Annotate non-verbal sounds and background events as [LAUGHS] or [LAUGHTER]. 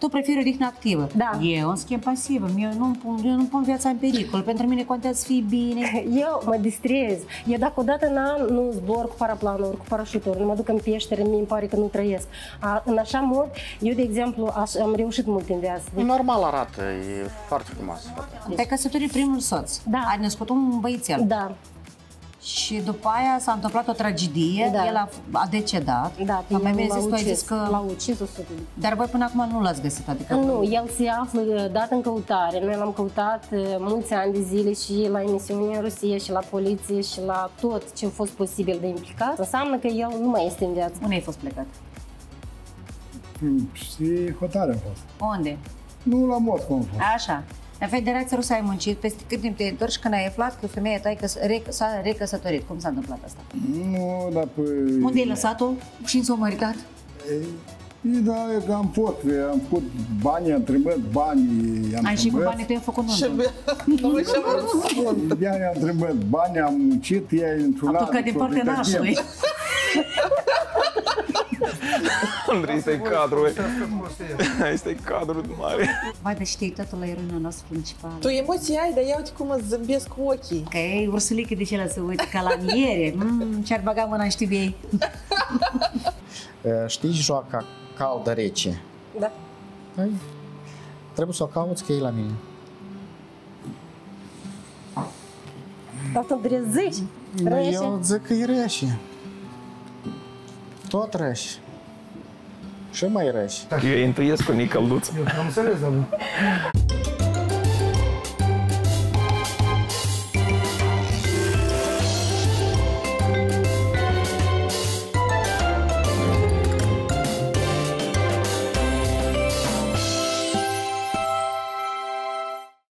Tu preferi o odihnă activă. Da. Eu, în schimb, pasivă. Eu nu pun, eu nu pun viața în pericol. Pentru mine contează să fii bine. [LAUGHS] Eu mă distrez. Eu dacă odată în an nu zbor cu paraplanuri, cu parașuturi, nu mă duc în peștere, mi pare că nu trăiesc. A, în așa mod, eu, de exemplu, aș, am reușit mult în viață. Deci, Normal arată, e foarte frumos. Te-ai căsătorit primul soț. Da. Ai născut un băițel. da, Și după aia s-a întâmplat o tragedie, Da. el a, a decedat. da, Sau mai bine l-a zis, tu ai ucis, zis că... L-a ucis 100 de Dar voi până acum nu l-ați găsit, adică... Nu, el se află uh, dat în căutare. Noi l-am căutat uh, mulți ani de zile și la emisiuni în Rusia și la poliție și la tot ce a fost posibil de implicat. Înseamnă că el nu mai este în viață. Unde ai fost plecat? Și hotare am fost. Unde? Nu la mod cum am fost. Așa. La Federația Rusă ai muncit, peste cât timp te întorci când ai aflat că femeia ta e căs- rec- s-a recăsătorit? Cum s-a întâmplat asta? Nu, dar pe... Unde ai lăsat-o și s-a măritat? E, da, e că am fost, am făcut bani, am trimis bani, am Ai și cu banii tu ai făcut nuntă. Nu [LAUGHS] și am vrut Bani am trimis bani, am muncit, e într-un Am plecat din partea nașului. [LAUGHS] Andrei, ăsta e cadru, Ăsta e cadru mare. Vai, dar știi totul la eroina noastră principală. Tu emoții ai, dar ia uite cum îți zâmbesc cu ochii. Că e ursulică de celălalt să uite ca la miere. [LAUGHS] Mm, ce-ar băga mâna în știbiei. Uh, [LAUGHS] Știi joaca caldă-rece? Da. Păi, trebuie să o cauți că e la mine. Dar tu zici, Nu, rece. Eu zic că e rece. Tot rece. Și mai rece. Eu intuiesc cu Nicălduț. Eu am înțeles, dar